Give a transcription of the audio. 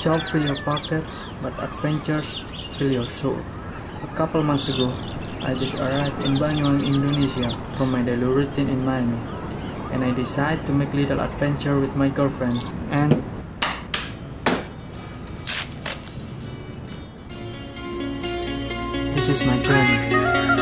Job fill your pocket, but adventures fill your soul. A couple months ago, I just arrived in Banyuwangi, Indonesia from my daily routine in Miami, and I decided to make little adventure with my girlfriend. And this is my journey.